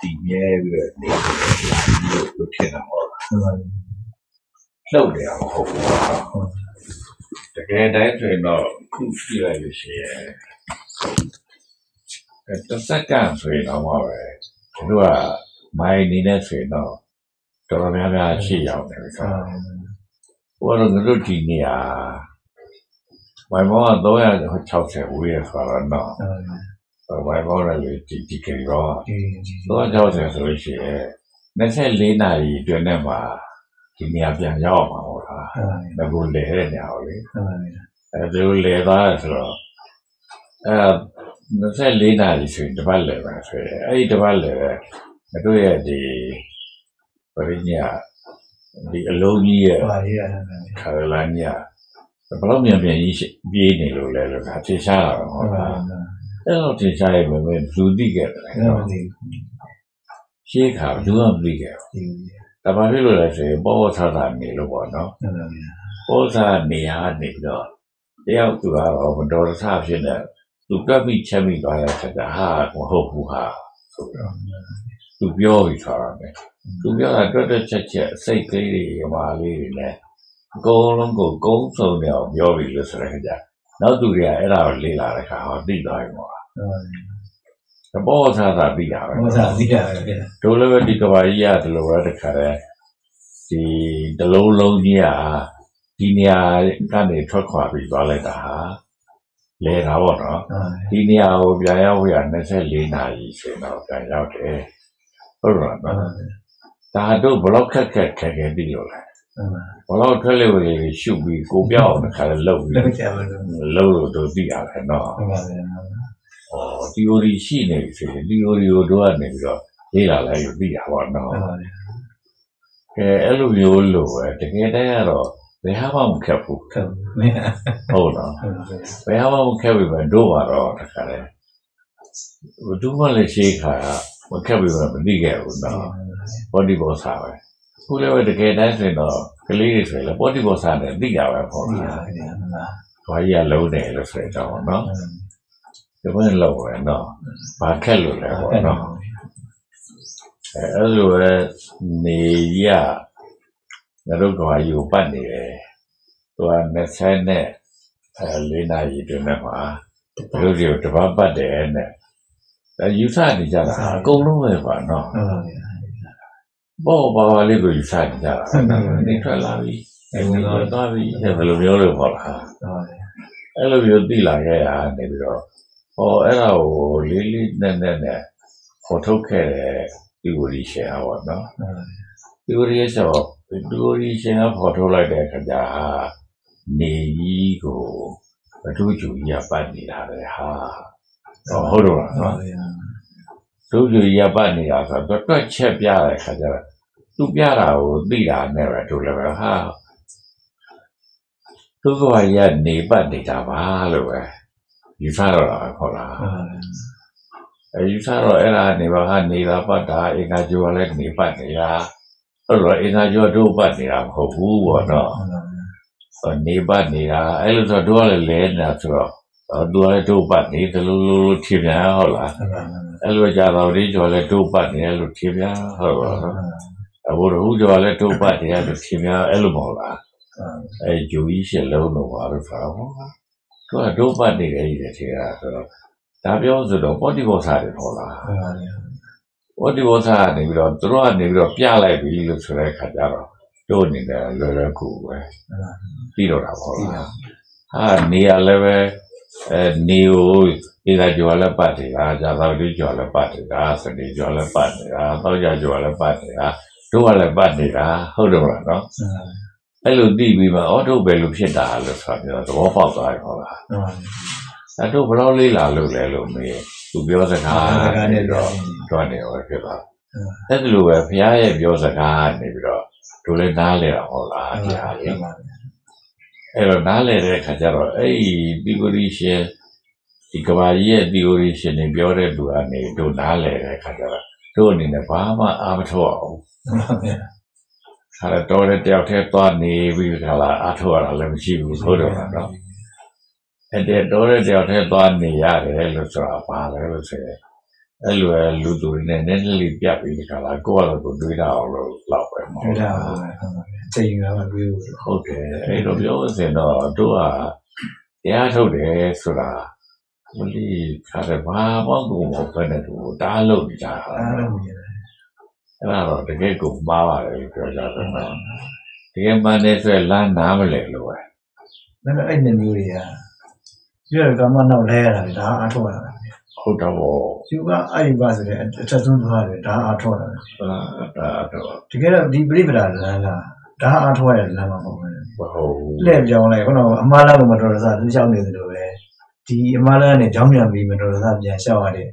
တည်မြဲပြီးတော့နေလို့လို့ထင်တာပေါ့ဟုတ်ပါဘူးလှုပ်တယ်မဟုတ်ဘူးတကယ်တမ်းဆိုရင်တော့ခုကြည့်လိုက်လို့ရှိရင်အဲတစ်စက္ကန့်ဆိုရင်တော့မှာပဲတို့ကမိုင်းနေနေဆိုရင်တော့ တော်တော်များများရှေ့ရောက်နေပြီဟုဆိုတ်တော့ပါဘူးဘုရားတို့တို့ဒီနေရာမိုင်းမောက360ဝေးရဆိုတော့နော်ဟုတ်ပါဘူးမိုင်းမောလည်းဒီဒီကေရောဒီဒီ360ဆိုလို့ရှိရင်24နာရီအတွင်းနဲ့မှာဒီနေရာပြန်ရောက်မှာဟုတ်လားဟုတ်ပါဘူးငါကလေတဲ့နေရာကိုလေဟုတ်ပါဘူးအဲဒီလိုလေသွားတယ်ဆိုတော့အဲ24နာရီဆိုရင်တစ်ပတ်လေပဲဆိုရင်အဲ့ဒီတစ်ပတ်လေပဲတို့ရဲ့ဒီပရိညာဒီအလုံးကြီးရဲ့ဟုတ်ပါရဲ့ဟုတ်ပါခါရလာညာဘယ်တော့မြန်မြန်ကြီးရှိပြေးနေလို့လဲလို့ဒါသိရှားတာပဲဟုတ်ဘူးလား အဲ့လိုသိရှားရင်ပဲလူသိခဲ့တယ်ဟုတ်ပါဘူးရှေးခါလူကမသိခဲ့ဘူးဒီဒါမှဖြစ်လို့လဲဆိုရင်ပေါ်ပေါ်ဆဆနေလို့ပေါ့နော်ဟုတ်ပါဘူးပေါ်ဆနေရနေပြီးတော့တယောက်သူကတော့မတော်တဆဖြစ်နေသူကပ်ပြီးချက်မိသွားတဲ့ချက်ဟာမဟုတ်ဘူးဟာဆိုတော့သူပြောပြီးဆိုတော့မယ်သူပြောတာတွတ်တွတ်ချက်ချက်စိတ်ကလေးတွေဟမာလေးတွေနဲ့အကုန်လုံးကိုကုန်းစုံနေအောင်ပြောပြီးလို့ဆိုတဲ့ခါကျနောက်သူတွေကအဲ့ဒါကိုလေ့လာတဲ့ခါဟောသိသွားပြီပေါ့ ဟုတ်ပါဘူးတပေါ်ဆဆပြီးတာပဲဘုရားသိရတယ်ဗျာတို့လည်းပဲဒီကဘာကြီးကဒီလိုပဲတခါတည်းဒီတလုံးလုံးကြီးอ่ะဒီနေရာကနေထွက်ခွာပြီးသွားလိုက်တာဟာလဲတာပေါ့နော်ဟုတ်ဒီနေရာကိုပြန်ရောက်ရ24နာရီဆိုတော့ပြန်ရောက်တယ်ဟုတ်တော့ပါနော်ဘူးဒါတို့ဘလောက်ခက်ခက်ခက်ခဲပြီးလို့လဲဟုတ်ပါဘလောက်ထွက်လို့လေရှုပ်ပြီးကိုပြောင်းတခါတည်းလှုပ်ပြီးလောက်ကြပါလို့လှုပ်လို့တို့သိရတယ်နော်ဟုတ်ပါဘူးဩ theory ရှိနေပြီဆိုရင် theory ကိုတို့ကနေပြီးတော့လေ့လာလိုက်လို့သိတာပေါ့နော်ဟုတ်ပါဘူးကဲအဲ့လိုမျိုးလို့ပဲတကယ်တမ်းကတော့ဘယ်ဟာမှမခက်ဘူးဟုတ်မင်းဟုတ်နော်ဟုတ်ပါဘူးဘယ်ဟာမှမခက်ပြီပဲတို့ပါတော့တခါလေဘယ်သူမှလည်းရှိခါမခက်ပြီပဲမသိခဲ့ဘူးနော်ဘောဒီဘောစာပဲခုလည်းပဲတကယ်တမ်းဆိုရင်တော့ကလေးတွေဆိုရင်လည်းဘောဒီဘောစာနဲ့သိတာပဲပေါ့ဟုတ်နော်ပါဘူးဟုတ်ပါဘာကြီးကလုံးတယ်လို့ဆိုတော့နော် ဒီဘက်လုံးပဲနော်ဘာခက်လို့လဲပေါ့နော်အဲအဲ့လိုပဲနေရငါတို့ကဘာကြီးကိုပတ်နေတယ်သူက20နဲ့အဲ၄နာရီတွင်နဲ့မှာတို့ဒီကိုတပတ်ပတ်တယ်နဲ့အဲယူဆနေကြတာအကုန်လုံးပဲပါနော်ဟုတ်ပါဘူးဘောဘာဘာလေးကိုယူဆနေကြတာနေထွက်လာပြီအဲဝင်တော့သွားပြီအဲဘယ်လိုမျိုးလို့ပေါ့လားဟုတ်ပါဘူးအဲ့လိုမျိုးသိလာခဲ့ရနေပြီးတော့ ဟောအဲ့ဒါကိုလေးလေးနက်နက်နဲ့ခေါ်ထုတ်ခဲ့တဲ့ဒီဝရီရှင်ဟာပေါ့နော်ဒီဝရီရဲ့ဆိုဒီဝရီရှင်ကခေါ်ထုတ်လိုက်တဲ့အခါကျနေကြီးကိုဘဒုကျူကြီးကပတ်နေတာလေဟာဟောဟုတ်တော့လားနော်ဒုကျူကြီးကပတ်နေတာဆိုတော့တွက်ချက်ပြတဲ့အခါကျတော့သူပြတာကိုသိတာနဲ့ပဲတို့လည်းပဲဟာသူကရနေပတ်နေတာပါလို့ပဲ ယူဆတော့တာခေါ်လားအဲယူဆတော့အဲ့ဒါနေပါကနေပါပတ်တာအင်္ဂါကျော်လည်းနေပတ်နေတာအဲ့တော့အင်္ဂါကျော်တို့ပတ်နေတာမဟုတ်ဘူးပေါ့နော်ဟောနေပတ်နေတာအဲ့လိုဆိုတော့တို့ကလည်းလဲနေတာဆိုတော့ဟောသူကလည်းတို့ပတ်နေတယ်လို့လို့လို့ထင်ပြန်ဟုတ်လားအဲ့လိုကြာတော့ဒီကျော်လည်းတို့ပတ်နေတယ်လို့ထင်ပြန်ဟုတ်ပါတော့အခုတော့ကျော်လည်းတို့ပတ်နေတယ်လို့ထင်ပြန်အဲ့လိုမဟုတ်လားအဲဂျူကြီးရှစ်လုံးတော့ပါလို့ဆိုတော့ သူကတို့ပတ်နေတယ်ကြီးတယ်ထင်တာဆိုတော့ဒါပြောဆိုတော့ပေါ်တီဘောစားတယ်ဟုတ်လားဝတ္တိဝသကနေပြီးတော့သူတို့ကနေပြီးတော့ပြလိုက်ပြီလို့ဆိုတဲ့အခါကျတော့တို့အနေနဲ့လွယ်လွယ်ကူပဲပြီးတော့တာပေါ့လားဟာနေရလည်းပဲအဲနေကိုဒီကကြော်လည်းပတ်နေတာဇာတော်ဒီကြော်လည်းပတ်နေတာစနေကြော်လည်းပတ်နေတာတောက်ကြကြော်လည်းပတ်နေတာတို့ကလည်းပတ်နေတာဟုတ်တယ်မလားနော် အဲ့လိုသိပြီးမှအော်တို့ပဲလို့ဖြစ်တာလို့ဆိုတော့သဘောပေါက်သွားပြီဟုတ်လားအဲတို့ဘယ်တော့လေးလာလို့လဲလို့မေးသူပြောစကားနဲ့တော့တော့နေရောဖြစ်သွားအဲ့ဒီလိုပဲဘုရားရဲ့ပြောစကားကနေပြီးတော့တို့လည်းနားလဲတာဟုတ်လားဘုရားလေအဲ့တော့နားလဲတဲ့အခါကျတော့အဲ့ဒီ theory ရှင်ဒီကဘာကြီးရဲ့ theory ရှင်နေပြောတဲ့လူကနေတို့နားလဲတဲ့အခါကျတော့တို့အနေနဲ့ဘာမှအာမထုတ်အောင် ခါတော့တဲ့တယောက်တည်းသွားနေပြီးခါလာအာထုတ်ရတာလည်းမရှိဘူးဆိုတော့နော်အဲ့တဲ့တော့တဲ့တယောက်တည်းသွားနေရတယ်လို့ဆိုတာဘာလဲလို့ဆိုရင်အဲ့လိုပဲလူသူတွေနဲ့နည်းနည်းလေးပြတ်ပြီးဒီကလာကိုယ့်အလိုကိုတွေးတာအောင်လို့လောက်ပဲမဟုတ်တွေ့တာလားပါပဲဟုတ်ပါဘူးချိန်ရမှာတွေ့ဘူးဟုတ်တယ်အဲ့တော့ပြောစင်တော့တို့ကတရားထုတ်တယ်ဆိုတာဘလီခါတယ်ဘာမှကိုမဟုတ်ဘဲနဲ့သူတားလို့ကြတာအားလုံးမြင်တယ် အဲ့ဒါတော့တကယ်ကိုမှားပါတယ်လို့ပြောကြတယ်နော်တကယ်မှန်တယ်ဆိုရင်လမ်းနားမလဲလို့ပဲဒါပေမဲ့အဲ့နှစ်မျိုးတွေကပြောရကမှနောက်လဲရတာလေဒါအားထုတ်ရတာဟုတ်တော့ဘောယူကအာယူကဆိုတဲ့အထက်ဆုံးသွားတယ်ဒါအားထုတ်ရတာဒါတော့တကယ်တော့ဒီပြိပဒါလမ်းကဒါအားထုတ်ရတဲ့လမ်းမှာမဟုတ်ဘူးမဟုတ်ဘူးလှည့်ပြောင်းလိုက်ခုနကအမားလာကမတော်တဆလူလျှောက်နေသလိုပဲဒီအမားလာနဲ့ကြောင်းပြန်ပြီးမတော်တဆပြန်လျှောက်ရတဲ့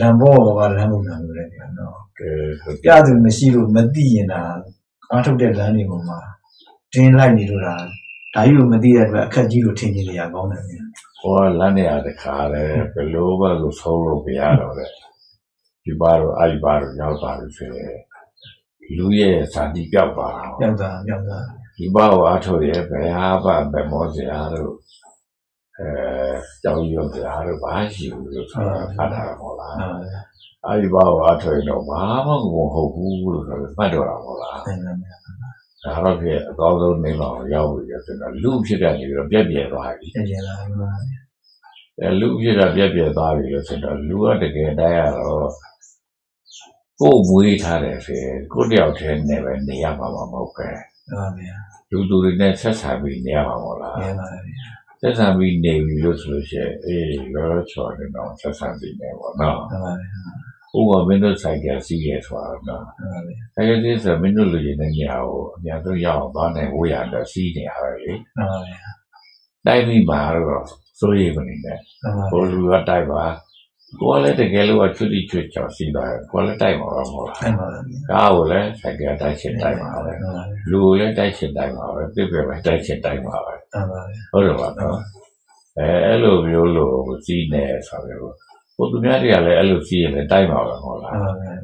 လမ်းဘောကလမ်းပုံစံလိုလည်းပြန်တော့ကဲဟုတ်ပြသူမရှိလို့မသိရင်ဒါအားထုတ်တဲ့လမ်းတွေပေါ်မှာတင်းလိုက်နေလို့ဒါဒါကြီးကိုမသိတဲ့အတွက်အခက်ကြီးကိုထင်ကြရကောင်းတယ်ဗျာဟောလမ်းနေရတဲ့ခါလဲဘယ်လိုပဲလို့ဆုံးလို့မရတော့တဲ့ဒီပါတော့အဲ့ဒီပါတော့ရောက်ပါပြီဆိုရင်လူရဲ့စာတိပြောက်ပါတော့ပြောက်တာပြောက်တာဒီပါကိုအားထုတ်ရဲဘယ်ဟာပါဘယ်မောစရာတို့ အဲကြောင်ရုပ်စရာတို့ဘာရှိဘူးလို့ဆိုတာဖတ်တာမဟုတ်လားဟုတ်အဲ့ဒီဘာကိုအားထုတ်ရင်တော့ဘာမှမဟုတ်ဘူးလို့ဆိုတော့မှတ်တော့တာမဟုတ်လားတယ်ဗျာဒါတော့ဖြစ်အကောင်းဆုံးနေမှာရောက်ပြီဆိုတော့လူဖြစ်တဲ့နေပြီးတော့ပြက်ပြက်သွားပြီပြင်ပြင်လာပါအဲလူဖြစ်တာပြက်ပြက်သွားပြီလို့ဆိုတော့လူကတကယ်တိုင်းရတော့ကိုယ်မွေးထားတယ်ဆိုရင်ကိုယ်တယောက်တည်းနဲ့ပဲနေရမှာမဟုတ်ပဲဟုတ်ဗျာလူသူတွေနဲ့ဆက်ဆံပြီးနေရမှာမဟုတ်လားပြင်လာတယ် ဆက်ဆံပြီးနေပြီလို့ဆိုလို့ရှိရင်အေးလောလောချော်နေတော့ဆက်ဆံပြီးနေပါတော့ဟုတ်ပါဗျာဥပမာမင်းတို့ဆိုင်ကစီးရဲဆိုတာတော့ဟုတ်ပါဗျာဆိုင်ကစီးဆိုမင်းတို့လူကြီးတဲ့နေရာကိုအများဆုံးရအောင်သွားနိုင်ဝေးရတော့စီးနေရပဲလေဟုတ်ပါဗျာတိုက်ပြီးပါတော့စိုးရိမ်မနေနဲ့ဟုတ်ပါဘိုးလူကတိုက်ပါကိုယ်လည်းတကယ်လို့ချွတ်တိချွတ်ချောင်စီးသွားတယ်ကိုယ်လည်းတိုက်မှာတော့မဟုတ်လားအဲ့ပါဗျာကားကိုလည်းဆိုင်ကတိုက်ချင်တိုက်မှာပဲဟုတ်ပါဗျာလူကိုလည်းတိုက်ချင်တိုက်မှာပဲပြစ်ပြပဲတိုက်ချင်တိုက်မှာပဲ ဟုတ်ပါဗျာဟုတ်တယ်ပါနော်အဲအဲ့လိုမျိုးလို့စီးနေဆိုတော့ဘုသူများတွေကလည်းအဲ့လိုစီးရင်လည်းတိုက်မှာပဲဟုတ်လားဟုတ်ပါဗျာ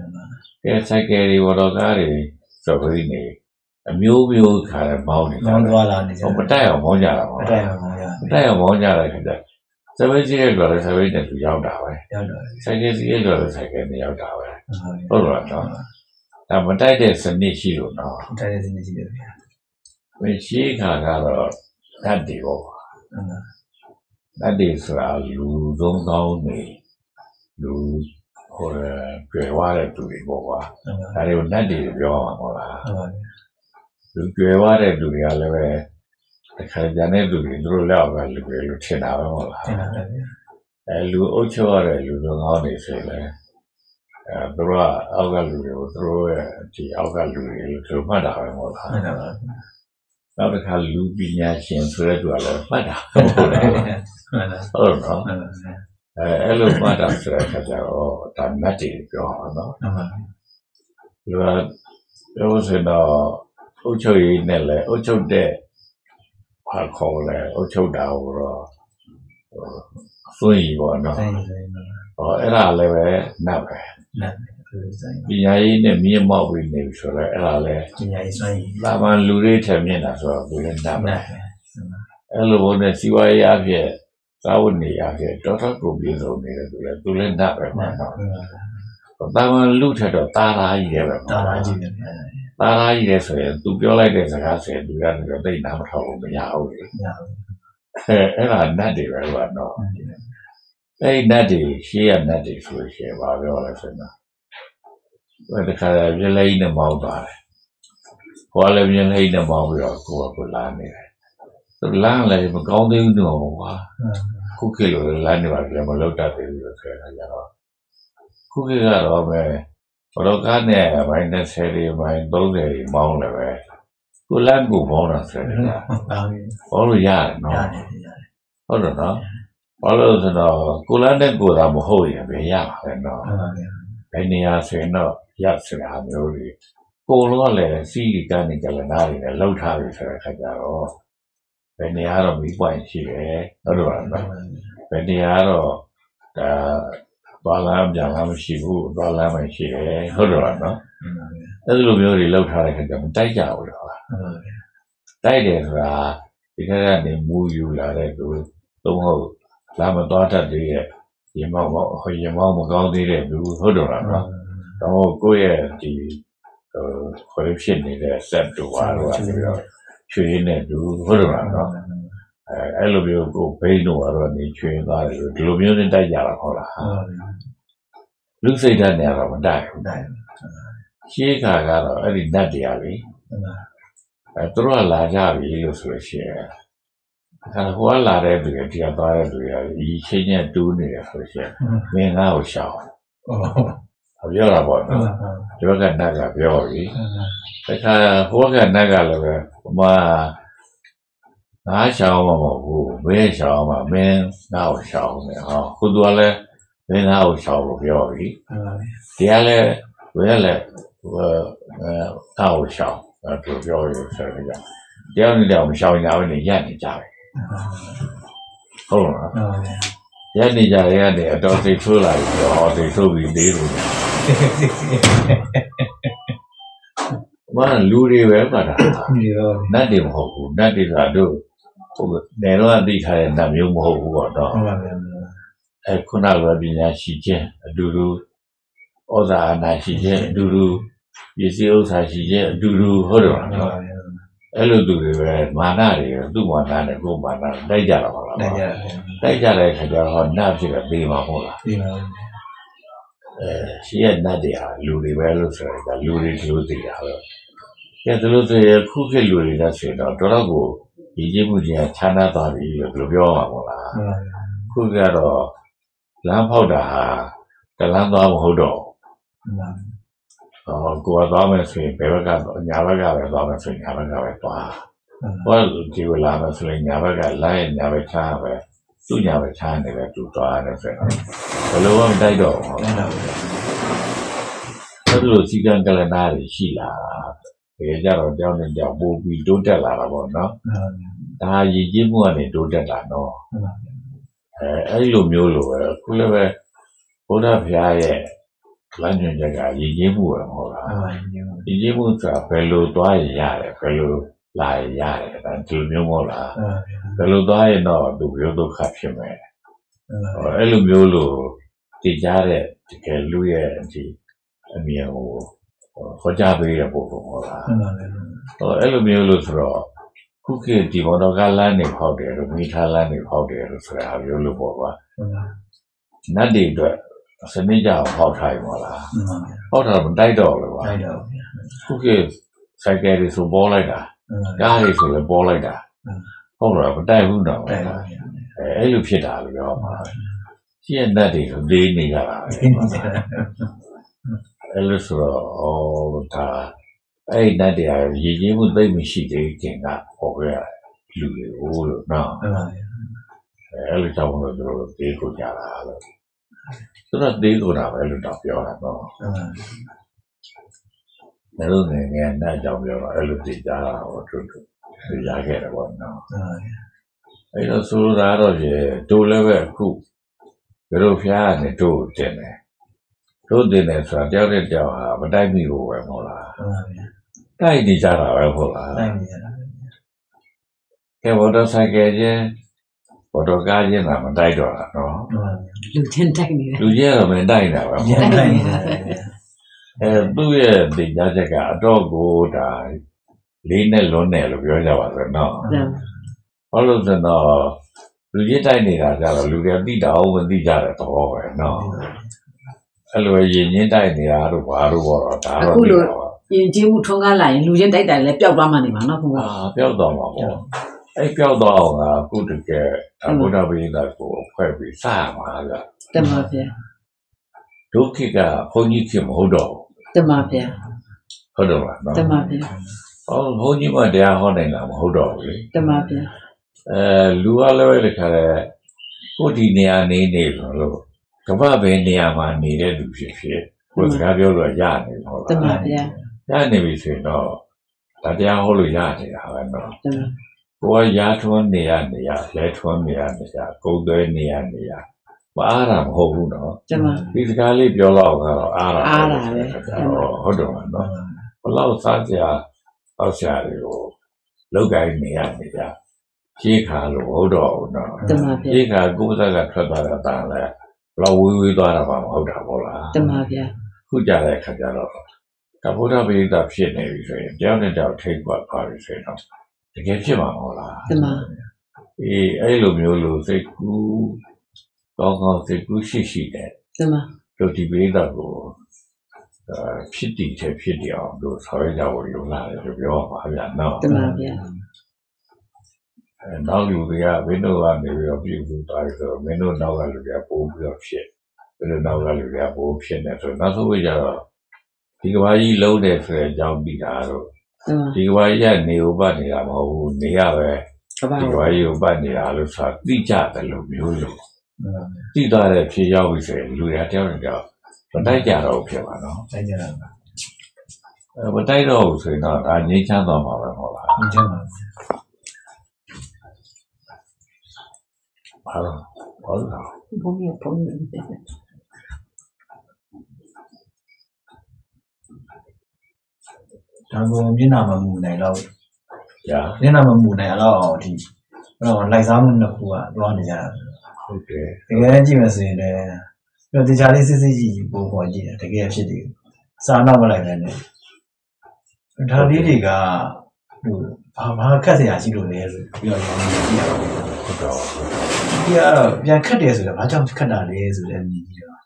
ကဲဆိုင်ကယ်တွေဝတော်ကားတွေဆိုပြီးနေအမျိုးမျိုးခါရမောင်းနေကြမောင်းတယ်သွားလာနေကြဟိုမတိုက်အောင်မောင်းကြတာပါအတိုင်အောင်ဗျာမတိုက်အောင်မောင်းကြတဲ့ခါကျစပယ်ကြီးရဲ့ကတော့စပယ်နဲ့သူရောက်တာပဲရောက်တော့ဆိုင်ကယ်စီးရဲ့ကတော့ဆိုင်ကယ်နဲ့ရောက်တာပဲဟုတ်ပါဟုတ်လားနော်ဒါမတိုက်တဲ့စနစ်ရှိလို့နော်တိုင်တဲ့စီနေကြည့်တယ်ဗျာမရှိခါကတော့ တတ်တယ်ပေါ့ဟုတ်ပါတတ်တယ်ဆိုတာလူသုံးကောင်းနေလူဟိုကျွယ်ဝတဲ့သူတွေပေါ့ကွာဟုတ်ပါဒါတွေကိုတတ်တယ်ပြောမှာမဟုတ်လားဟုတ်ပါလူကျွယ်ဝတဲ့လူတွေကလည်းပဲတခါကြတဲ့လူတွေသူတို့လည်းပဲလူတွေလို့ထင်တာပဲမဟုတ်လားတင်လာတယ်ဗျာအဲလူအုပ်ချုပ်ရတဲ့လူသုံးကောင်းနေဆိုရင်လည်းအဲသူတို့ကအောက်ကလူတွေကိုသူတို့ရဲ့ဒီအောက်ကလူတွေလို့သူတို့မှတ်တာပဲမဟုတ်လားဟုတ်ပါ နောက်တစ်ခါလူပညာရှင်ဆိုတဲ့သူကလည်းမှတ်တာဟုတ်လားဟုတ်လားဟုတ်နော်ဟုတ်ပါအဲအဲ့လိုမှတ်တာဆိုတဲ့အခါကျတော့ဒါမတ်တွေပြောအောင်နော်ဟုတ်ပါဒီကပြောစင်တော့အုတ်ချုပ်ရည်နဲ့လည်းအုတ်ချုပ်တဲ့ဘာခေါ်လဲအုတ်ချုပ်တာကိုတော့သွင်းရီပေါ့နော်ဆိုင်ဆိုင်နော်ဟောအဲ့ဒါလည်းပဲနတ်ပဲနတ်คือဆိုင် ပညာရေးနဲ့မြင့်မောက်ပြီးနေပြီဆိုတော့အဲ့ဒါလည်းပညာရေးဆိုင်လာမန်လူတွေထက်မြင့်တာဆိုတော့ဘူးလည်းနတ်ပဲနတ်အဲ့လိုဘုန်းနဲ့စီဝါရေးအဖြစ်သာဝနေအဖြစ်တော်တော်ကိုပြေဆုံးနေတယ်သူလည်းသူလည်းနတ်ပဲမှာနော်တာမန်လူထက်တော့တာရာကြီးတယ်ပဲတာရာကြီးတယ်ဗျာတာရာကြီးတယ်ဆိုရင်သူပြောလိုက်တဲ့စကားဆိုရင်သူကနေတော့တိတ်နားမထောင်လို့မရဘူးလေညာအဲအဲ့ဒါနတ်တွေပဲကွာနော်အဲ့ဒီနတ်တွေရှေးရနတ်တွေဆိုလို့ရှိရင်ဘာပြောလဲဆိုတော့ဘယ် တခါပြလေးနဲ့မောင်းသွားတယ်ဟောလည်းပြလေးနဲ့မောင်းပြီးတော့ကိုယ်ကကိုလာနေတယ်သူလမ်းလည်းမကောင်းသေးဘူးတော့ကွာခုခေတ်လိုလမ်းတွေပါပြန်မလောက်တတ်သေးဘူးလို့ဆိုရကြတော့ခုခေတ်ကတော့ပဲဘတော်ကားနဲ့ဘိုင်း30တွေဘိုင်း30တွေမောင်းလည်းပဲကိုလမ်းကိုမောင်းတာဆိုရကြပါပြီဘောလို့ရတယ်ညာနော်တယ်ညာဟုတ်တယ်နော်ဘာလို့ဆိုတော့ကိုလမ်းနဲ့ကိုသာမဟုတ်ရင်ပဲရပါပဲနော်ဟုတ်ပါဗျာ ဘယ်နေရာဆိုရင်တော့ရစရာမျိုးတွေကိုလုံးကလည်းစီးကန်းနေကြလည်းနားတွေနဲ့လှုပ်ထားပြီဆိုတဲ့အခါကျတော့ဘယ်နေရာတော့မီးပွိုင်ရှိတယ်ဟုတ်တယ်ပါနော်ဘယ်နေရာတော့ဒါသွားလမ်းပြန်လမ်းမရှိဘူးသွားလမ်းမရှိတယ်ဟုတ်တော့နော်အဲ့လိုမျိုးတွေလောက်ထားတဲ့ခါကျမတိုက်ကြဘူးလားတိုက်တယ်ဆိုတာဒီခါကနေမူယူလာတဲ့သူသုံးဟုတ်လာမသွားတတ်သေးရဲ့ ရင်မောင်းမောင်းဟိုရင်မောင်းမကောင်းသေးတဲ့လူဟုတ်တော့လားနော်တော့ကိုယ့်ရဲ့ဒီဟိုခေါ်ဖြစ်နေတဲ့ set တို့ပါတော့ဆိုပြီးတော့ချွေးနေလူဟုတ်တော့လားနော်အဲအဲ့လိုမျိုးကိုဘိန်းတို့ကတော့နေချွေးသွားတယ်လို့ဒီလိုမျိုးနဲ့တိုက်ကြတာဟုတ်လားဟုတ်ပါဘူးလူစိတ်ဓာတ်နဲ့တော့မတိုက်ဘူးတိုင်းရှေးခါကတော့အဲ့ဒီနတ်တရားလေဟုတ်ပါအဲသူတို့ကလာကြပြီလို့ဆိုလို့ရှိရင် အဲဟိုကလာတဲ့သူတွေတရားသွားတဲ့သူတွေဒီချင်းချင်းတူးနေတယ်ဆိုလို့ရှိရင်မင်းငါ့ကိုရှောင်ဟုတ်ပြောတာပေါ့ဟုတ်နော်ဟုတ်ဒီဘက်ကနတ်ကပြောပြီဟုတ်တခါဟိုဘက်ကနတ်ကလည်းပဲဟိုမှာငါရှောင်မှာမဟုတ်ဘူးမင်းရှောင်မှာမင်းငါ့ကိုရှောင်မယ်ဟောခုသူကလည်းမင်းငါ့ကိုရှောင်လို့ပြောပြီဟုတ်တရားလဲဝယ်လဲဟိုအဲတောက်ရှောင်းအဲသူပြောရဆိုတော့တရားနေတော့မရှောင်းကြဘူးနေရက်နေကြတယ် ဟုတ်လားဟုတ်ရက်နေကြရကနေအတော်စိတ်ဆိုးလာပြီဟောစိတ်ဆိုးပြီးသေးလို့မလူတွေပဲပါတာဒီတော့နတ်တွေမဟုတ်ဘူးနတ်တွေကတို့ဟိုနေတော့သိထားတဲ့နတ်မျိုးမဟုတ်ဘူးပေါ့တော့ဟုတ်ပါဗျာအဲခုနကပညာရှိခြင်းအတူတူဩဇာအနာရှိခြင်းအတူတူပစ္စည်းဥစ္စာရှိခြင်းအတူတူဟုတ်တယ်ဟုတ်နော်ပါဗျာ အဲ့လိုသူတွေပဲမာနတွေသူ့မာနနဲ့ကိုယ်မာနတိုက်ကြတာပါလားနိုင်ကြတိုက်ကြတဲ့ခါကျတော့နတ်ဖြစ်တဲ့ပေးမှာမဟုတ်လားဒီမှာအဲရှိရဲ့နတ်တွေဟာလူတွေပဲလို့ဆိုတော့ဒါလူတွေဒီလိုသိတာပဲကဲဒီလိုဆိုရင်ခုခေတ်လူတွေကဆိုတော့တော်တော့ကိုဒီကြီးမှုကြီးကခြားနာသွားပြီလို့ဒီလိုပြောမှာမဟုတ်လားဟုတ်ပါဗျာခုကတော့လမ်းဖောက်တာဟာတလမ်းသွားမဟုတ်တော့ဟု တ်ပါဟောကိုယ်ကသွားမယ်ဆိုရင်ဘယ်ဘက်ကတော့ညာဘက်ကပဲသွားမယ်ဆိုရင်ညာဘက်ကပဲသွားဟောဒီလိုလာမယ်ဆိုရင်ညာဘက်ကလိုက်ညာဘက်ချားပဲသူ့ညာဘက်ချားနေပဲသူသွားတယ်ဆိုရင်ဘယ်လိုမှမတိုက်တော့ဘူးဟုတ်ပါဗျာအဲ့လိုစီကံကလနာတွေရှိလာတကယ်ကြတော့ကြောင်းနဲ့ကြောင်းပို့ပြီးတိုးတက်လာတာပေါ့နော်ဟုတ်ပါဗျာဒါရည်ကြီးမှုကနေတိုးတက်လာတော့ဟုတ်ပါဗျာအဲအဲ့လိုမျိုးလိုပဲခုလည်းပဲဘုရားဖျားရဲ့ လမ်းညွှန်ချက်ကရည်ကြီးမှုပဲမဟုတ်လားဟုတ်ပါဗျာရည်ကြီးမှုဆိုတာဘယ်လိုသွားရရတယ်ဘယ်လိုလာရရတယ်ဒါဒီလိုမျိုးမဟုတ်လားဟုတ်ပါဗျာဘယ်လိုသွားရင်တော့ဒုက္ခဒုက္ခဖြစ်မယ်ဟုတ်ပါဗျာဟောအဲ့လိုမျိုးလိုတည်ကြတဲ့တကယ်လူရဲ့ဒီအမြင်ကိုဟောကြားပေးရပုံပေါ့ဟုတ်လားဟုတ်ပါဗျာဟောအဲ့လိုမျိုးလို့ဆိုတော့ခုခေတ်ဒီဘောတော့ကလမ်းနေဖောက်တယ်လို့မိထားလမ်းနေဖောက်တယ်လို့ဆိုတာမျိုးလို့ပေါ့ကွာဟုတ်ပါနတ်တွေအတွက် စနစ်ကြအောင်ဖောက်ထားရင်မလားဟုတ်ပါဗျာဖောက်ထားတော့မတိုက်တော့လို့ကွာတိုက်တော့ဗျာခုခေတ်စိုက်ကယ်တွေဆိုပေါ်လိုက်တာဟုတ်ပါဗျာကားတွေဆိုလည်းပေါ်လိုက်တာဟုတ်ဟုတ်လားမတိုက်ဘူးတော့တိုက်ပါဗျာအဲအဲ့လိုဖြစ်တာလို့ပြောမှာရှင်းတဲ့နတ်တွေဆိုသေးနေကြတာပဲအဲ့လိုဆိုတော့ဟောဒါအဲ့ဒီနတ်တွေကရည်ကြီးမှုသိမ့်မရှိသေးခင်ကဟောခဲ့လူတွေကိုလို့နော်ဟုတ်ပါဗျာအဲ့လိုကြောင့်လို့တို့သေးကိုကြတာလို့ သူတို့သေးကိုတာပဲလို့တော့ပြောတာတော့ဟုတ်ပါလည်းလို့ငယ်ငယ်နဲ့အကြောင်းပြောတော့အဲ့လိုသိကြတာဟောတို့တို့သိရခဲ့တယ်ပေါ့နော်ဟုတ်ပါဗျာအဲ့တော့ဆိုလိုတာတော့ရေတို့လည်းပဲအခုတို့ဖျားနေတို့တင်တယ်တို့တင်တယ်ဆိုတာတယောက်နဲ့တယောက်ဟာမတိုက်မိဘူးပဲမဟုတ်လားဟုတ်ပါဗျာတိုက်နေကြတာပဲဟုတ်လားတိုက်နေရတာကဲဘောတော်ဆိုင်ကယ်ချင်းဘော တော်ကားချင်းကမတိုက်တော့တာနော်ဟုတ်ပါဗျာလူချင်းတိုက်နေတယ်လူကြီးကတော့မတိုက်တာပဲရန်တိုက်နေတာဗျာအဲသူ့ရဲ့တင်ကြချက်ကအတော့ကိုဒါလေးနဲ့လွန်းတယ်လို့ပြောကြပါဆိုနော်ဟုတ်ဘာလို့ဆိုတော့လူကြီးတိုက်နေတာကြတော့လူတွေသိတာဟုတ်မသိကြတဲ့သဘောပဲနော်အဲ့လိုရင်ချင်းတိုက်နေတာတို့ဘာတို့ဘောတော့ဒါတော့သိတာပါရင်ကျေးမှုထုံးကားလာရင်လူချင်းတိုက်တယ်လည်းပျောက်သွားမှနေမှာနော်ဘုအာရားပျောက်တော့မှာပေါ့ အဲ့ပျောက်တော့အောင်ကအခုတကယ်အဘုဒ္ဓဘုရားကိုဖွဲ့ပြီးစရမှာကတမပါဗျာဒုက္ခိကဘုန်းကြီးခင်မဟုတ်တော့တမပါဗျာဘူးဟုတ်တော့လားနော်တမပါဗျာဟောဘုန်းကြီးမတရားဟောနိုင်တာမဟုတ်တော့ဘူးလေတမပါဗျာအဲလူကလည်းပဲတခါလေကိုဒီနေရာနေနေလို့ကမ္ဘာပဲနေရာမှာနေတဲ့လူဖြစ်ဖြစ်ကိုယ်စကားပြောလို့ရနေဟုတ်တမလားပါဗျာရနေပြီဆိုရင်တော့ဒါတရားဟောလို့ရနေတာပဲနော်တမ ကိုယ်ကရာထွန်းနေရနေရလဲထွန်းနေရနေရကုန်းသွဲနေရနေရမအားတာမဟုတ်ဘူးနော်တမဒီစကားလေးပြောတော့ကတော့အားတာအားတာပဲဟုတ်တော့မှာနော်ဘလောက်စားကြအောက်ရှာတွေကိုလောက်ကိုင်းနေရနေကြရှေးခါလို့ဟုတ်တော့ဘူးနော်တမပါဗျာရှေးခါကိုယ်စားကထွက်သွားတာတန်လဲဘလောက်ဝေးဝေးသွားတာမှမဟုတ်တာပေါ့လားတမဗျာခုကြတဲ့အခါကျတော့ကဗုဒ္ဓပိဋကဖြစ်နေပြီဆိုရင်တယောက်နဲ့တယောက်ထိတ်ကွာပါပြီဆိုရင်တော့ တကယ်ဖြစ်မှာမဟုတ်လားတမအေးအဲ့လိုမျိုးလို့စိတ်ကူးကောင်းကောင်းစိတ်ကူးရှိရှိနဲ့တမတို့ဒီပိဋကကိုအာဖြစ်တည်တဲ့ဖြစ်တည်အောင်တို့ဆော်ရကြဖို့လိုလာတယ်လို့ပြောပါဗျာနော်တမဗျာအဲနောက်လူတွေကမင်းတို့ကနေပြီးတော့ပြုစုသွားပြီဆိုတော့မင်းတို့နောက်ကလူတွေကပိုးပြီးတော့ဖြစ်ဘယ်လိုနောက်ကလူတွေကပိုးဖြစ်နေဆိုတော့နောက်ဆုံးဝေးကြတော့ဒီကဘာကြီးလုံးတယ်ဆိုတဲ့အကြောင်းပြီးတာတော့တမ ဒီကဘာကြီးကနေဥပတ်နေတာမဟုတ်ဘူးနေရပဲကဘာဒီကဘာကြီးဥပတ်နေတာလို့ဆိုတာသိကြတယ်လို့မျိုးလို့သိသွားတဲ့ဖြစ်ရောက်ပြီဆိုရင်လူတွေကတယောက်နဲ့တယောက်မတိုက်ကြတော့ဘူးဖြစ်ပါနော်အဲ့ကြတာအဲမတိုက်တော့ဘူးဆိုရင်တော့ဒါငြိမ်းချမ်းသွားမှာပဲဟုတ်လားဒီချက်မှာဘာလို့ဘာလို့လဲဘုံရဘုံရ ဒါကမျက်နှာမမူနိုင်တော့ညာမျက်နှာမမူနိုင်တော့အောင်အထိအဲ့တော့လိုက်စားမှုနှစ်ခုကတွားနေကြတာဟုတ်တယ်တကယ်ကြည့်မယ်ဆိုရင်လည်းပြီးတော့တရားလေးစစ်စစ်ကြည့်ပုံပေါ်ကြည့်တယ်တကယ်ဖြစ်တယ်စာနောက်မလိုက်ပဲနဲ့ဒါလေးတွေကဟိုဘာဘာခက်စရာရှိလို့လဲဆိုပြီးတော့ကြည့်ရအောင်ဟုတ်တော့ဒီကတော့ပြန်ခတ်တယ်ဆိုတော့ဘာကြောင့်ခတ်တာလဲဆိုတဲ့အမြင်ကြီးတော့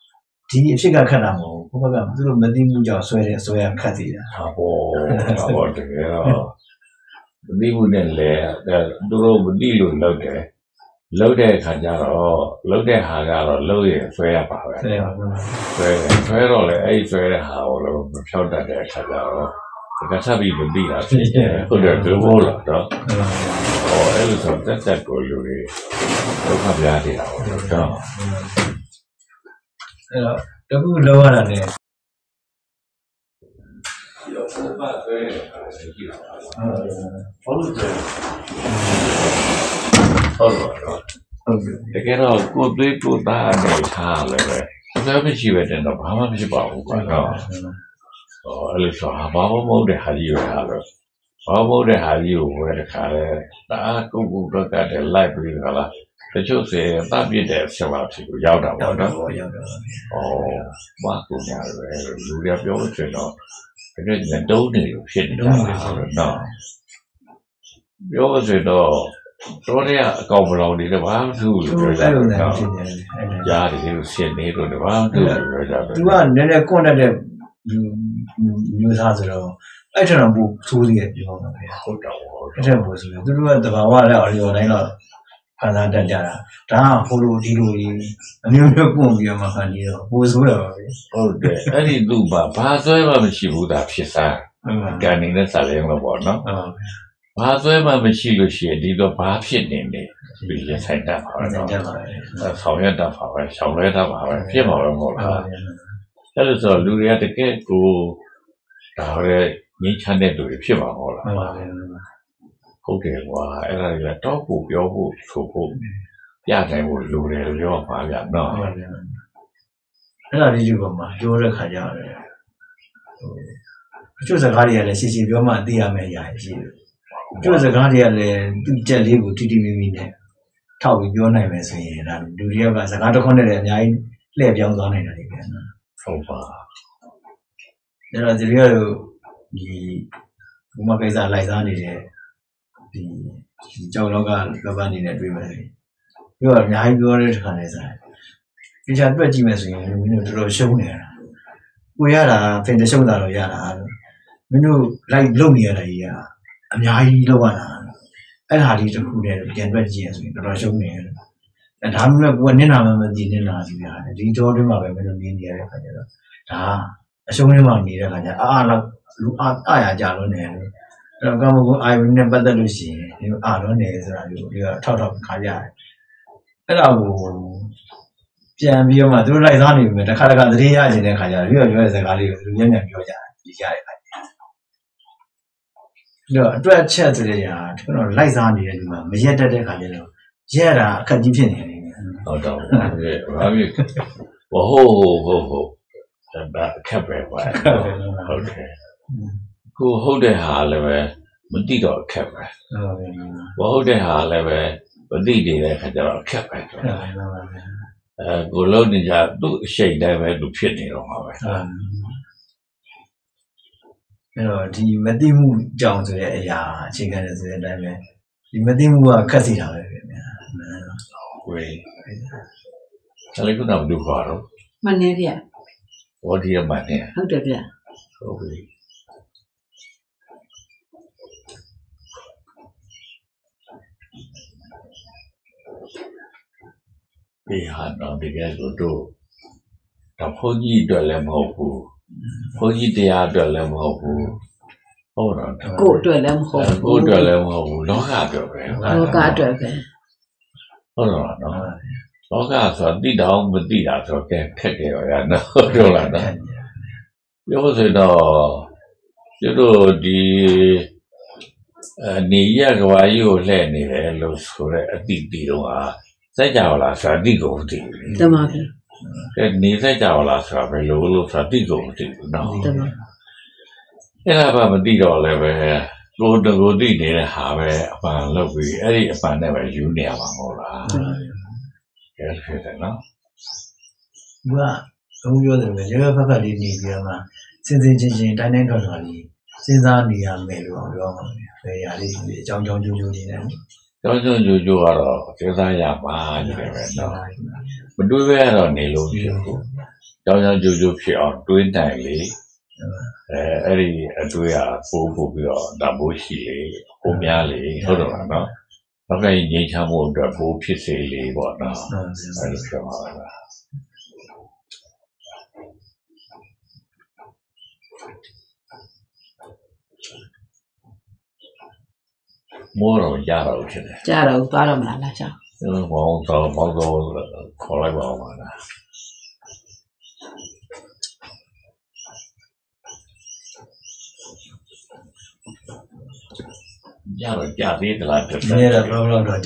ဒီအဖြစ်ကခတ်တာမဟုတ်ဘူးဘုရားကသူတို့မသိမှုကြောင့်ဆွဲတယ်ဆွဲရခတ်စီတာဟာဘောဟာဘောတကယ်တော့မသိဘူးနဲ့လေအဲသူတို့မသိလို့လုပ်တယ်လုပ်တဲ့အခါကျတော့လုပ်တဲ့ဟာကတော့လုပ်ရင်ဆွဲရပါပဲဆွဲရပါဘူးဆွဲတယ်ဆွဲတော့လေအဲ့ဒီဆွဲတဲ့ဟာကိုလည်းမဖြောက်တတ်တဲ့အခါကျတော့ဒီကစားပြီးမသိတာဖြစ်တယ်ဟုတ်တယ်ဒီလိုလားတော့ဟောအဲ့လိုဆိုတက်တက်ကိုလူတွေဒုက္ခပြားနေတာပေါ့တော့ အဲ့တော့တခုလောရတာနဲ့ရောဘုရားဆွဲတယ်ဆိုတာသိကြည့်တာပါဟုတ်တယ်ဟုတ်တယ်ဟုတ်တော့ဟုတ်တယ်တကယ်တော့ကိုယ်သွေးကိုယ်သားအနေထားလည်းပဲဒါမရှိပဲတဲ့တော့ဘာမှမရှိပါဘူးကွာတော့ဟောအဲ့လိုဆိုဟာဘာမှမဟုတ်တဲ့ဟာကြီးပဲဟာလို့ဘာမှမဟုတ်တဲ့ဟာကြီးကိုဝယ်တခါလဲဒါကိုကိုတော့ကတည်းလိုက်ပြီးခါလား တချို့စေတပြစ်တဲ့ဆက်လာဖြစ်ကိုရောက်တာရောပေါ့က်တော့နော်ရောက်တော့ဩဘာကိုညာပဲလူတွေပြောလို့ဆိုတော့တကယ်ညတုံးနေလို့ဖြစ်နေတာလို့နော်ပြောလို့ဆိုတော့တော်ရအကောင်မလောင်နေတယ်ဘာမှမဖြစ်ဘူးသူလို့အဲ့ပြောကြလိုတယ်နဲ့နော်ဖြစ်နေတယ်အဲ့ဒါကြားတယ်လို့ရှင်းနေလို့တဘာမှမဖြစ်ဘူးလို့ပြောကြတယ်သူကနည်းနည်းကွန့်တဲ့မျိုးသားဆိုတော့အဲ့ထက်တော့ပိုဆိုးသေးတယ်ပြောမှာဗျာဟုတ်တော့ဟုတ်အဲ့ထက်ပိုဆိုးတယ်သူတို့ကတဘာဝလည်းအော်ဒီတိုင်းတော့ ခံစားတတ်ကြတာဒါကဟိုလိုဒီလိုကြီးအမျိုးမျိုးကွန့်ပြီးတော့မှခံနေတော့ပိုဆိုးတယ်ပါဗျာဟုတ်တယ်အဲ့ဒီသူ့ဘာဘာဆွဲမှမရှိဘူးဒါဖြစ်စားဟုတ်ပါကန်နေတဲ့စာလေးလို့ပေါ့နော်ဟုတ်ပါဘာဆွဲမှမရှိလို့ရှိရင်ဒီတော့ဘာဖြစ်နေလဲဒီရဆိုင်တာပါအဲ့ဒါတော့ကြပါလေဆောင်ရတာပါပဲဆောင်လဲတာပါပဲဖြစ်မှာပဲမဟုတ်ဟုတ်လားပါအဲ့လိုဆိုလူတွေကတကယ်ကိုဒါလည်းငင်းချမ်းတဲ့လူတွေဖြစ်မှာမဟုတ်လား ဟုတ်ပါဘူးဟုတ်တယ်ကွာအဲ့ဒါကြီးတော့ကိုပြောဖို့ဆိုဖို့ပြနိုင်ဖို့လိုတယ်လို့ပြောပါဗျာနော်ဟုတ်ပါဘူးအဲ့ဒါလေးဒီပေါ်မှာပြောတဲ့ခါကျရတယ်ဟိုအချို့စကားတွေကလည်းရှင်းရှင်းပြောမှသိရမယ့်အရာရှိတယ်အချို့စကားတွေကလည်းသူ့ချက်လေးကိုတိတိမိမိနဲ့ထောက်ပြီးပြောနိုင်မယ်ဆိုရင်ဒါလူတွေကစကားတစ်ခွန်းနဲ့လည်းအများကြီးလှည့်ပြောင်းသွားနိုင်တယ်လေဗျာနော်ဟုတ်ပါအဲ့တော့ဒီလိုဒီဘုမကိစ္စလိုက်စားနေတဲ့ ဒီဒီကြောက်လောကလောကအနေနဲ့တွေ့မယ်ပြောတော့အများကြီးပြောတဲ့ခါနဲ့စားဒီချာတွက်ကြည့်မယ်ဆိုရင်မင်းတို့တော်တော်ရှုံးနေတာကိုရတာဖင်တရှုံးတာတော့ရတာမင်းတို့လိုက်လုံနေရတာကြီးကအများကြီးလောက်ရတာအဲ့ဒါလေးတစ်ခုနဲ့ပြန်တွက်ကြည့်ရဆိုရင်တော်တော်ရှုံးနေတယ်အဲဒါမှမဟုတ်ကိုကနင့်နာမမသိနင့်နာစီပြရတယ်ဒီတော့တွင်းမှာပဲမင်းတို့နေနေရတဲ့ခါကျတော့ဒါအရှုံးလေးမှနေတဲ့ခါကျအာအာလောက်လူအားအားရကြလို့နေတယ် အဲ့တော့ကမ္ဘာကအာယုန်နဲ့ပတ်သက်လို့ရှိရင်ဒီအာလုံးနေဆိုတာဒီဒီကအထောက်ထောက်ခါကြတယ်အဲ့ဒါကိုပြန်ပြီးတော့မှသူတို့လိုက်စားနေပြီတခါတခါသတိရကျင်တဲ့ခါကျတော့ပြီးတော့ပြောတဲ့စကားလေးကိုသူညံ့ညံ့ပြောကြတယ်ဒီကြတဲ့ခါကျတော့အတွက်ချက်ဆိုတဲ့ညာကျွန်တော်လိုက်စားနေတဲ့လူမှာမရက်တတ်တဲ့ခါကျတော့ရက်တာအခက်ကြီးဖြစ်နေတယ်ဟုတ်တော့ဘာဖြစ်ဘာဖြစ်ဟိုဟိုဟိုဟိုဒါအခက်ပဲကွာဟုတ်တယ် ကိုဟုတ်တဲ့ဟာလည်းပဲမတိတော့အခက်ပဲဟုတ်ပါဘူးမဟုတ်တဲ့ဟာလည်းပဲမတိနေတဲ့ခါကျတော့အခက်ပဲဆိုဟုတ်ပါဘူးအဲအဲကိုလုံးနေကြသူ့အရှိန်တိုင်းပဲသူဖြစ်နေတော့မှာပဲအာအဲ့တော့ဒီမသိမှုကြောင့်ဆိုတဲ့အရာအခြေခံတယ်ဆိုတဲ့အတိုင်းပဲဒီမသိမှုကခက်စီတာပဲခင်ဗျာမှန်တော့ဝေးဆလေးကတော့ဘယ်လိုခေါ်တော့မှန်နေဗျဘောဒီရမှန်နေဟုတ်တယ်ဗျဟုတ်ပြီ ဒီဟာတော့တကယ်လို့တို့တော့ဘုန်းကြီးအတွက်လည်းမဟုတ်ဘူးဘုန်းကြီးတရားအတွက်လည်းမဟုတ်ဘူးဟုတ်တော့ကိုယ့်အတွက်လည်းမဟုတ်ကိုဘူးယ်အတွက်လည်းမဟုတ်ဘူးလောကအတွက်ပဲလောကအတွက်ပဲဟုတ်တော့နော်လောကဆိုတော့တိတောင်မတိတာဆိုတော့ကဲခက်ကြရောရနော်ဟုတ်တော့လားနော်ပြောဆိုတော့ကျတို့ဒီအနေရကဘာကြီးကိုလှည့်နေတယ်လို့ဆိုတဲ့အတိတီတော့ဟာ စက်ကြလားဆိုတော့အတိကိုမသိဘူးလေတမဗျကဲနေစက်ကြလားဆိုတော့ဘယ်လိုလို့ဆိုတော့အတိကိုမသိဘူးနော်တမအဲ့ဒါမှမသိတော့လည်းပဲကိုယ်တကူသိနေတဲ့ဟာပဲအပန်လုပ်ပြီးအဲ့ဒီအပန်နဲ့ပဲယူနေရမှာမဟုတ်လားကဲဖြစ်တယ်နော်သူကဘုံပြောတယ်ပဲရေဖက်ဖက်လေးနေပြီးတော့မှစင်စင်ချင်းချင်းတိုင်းတိုင်းတော်တော်လေးစဉ်းစားနေရမယ်လို့ပြောမှာပဲဘယ်ရာလေးအကြောင်းကြောင်းကျိုးကျိုးနေတယ် ကျောင်းကျောင်းကြိုးကြိုးကတော့စဉ်းစားရပါကြတယ်ပဲနော်မတွေးပဲကတော့နေလို့ဖြစ်ဘူးကျောင်းကျောင်းကြိုးကြိုးဖြစ်အောင်တွေးနိုင်လေအဲအဲ့ဒီအတွေးကပို့ပို့ပြီးတော့ဒါဘိုးရှိလေပိုများလေဟုတ်တော့လားနော်ဘာကငြိမ်းချမ်းမှုအတွက်ဘိုးဖြစ်စေလေပေါ့နော်အဲ့လိုပြောမှာပါမောတော့ရတော့ဖြစ်တယ်ကြားတော့သွားတော့မလား လားချောင်းကျွန်တော်ဘောင်းတော့ဘောင်းတော့ခေါ်လိုက်ပါဦးပါလားရတော့ကြာသေးသလားတက်ဒီနေ့တော့ဘလောက်ဘလော